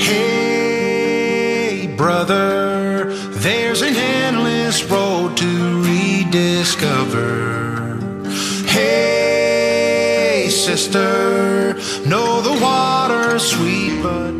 Hey, brother, there's an endless road to rediscover. Hey, sister, know the water's sweet, but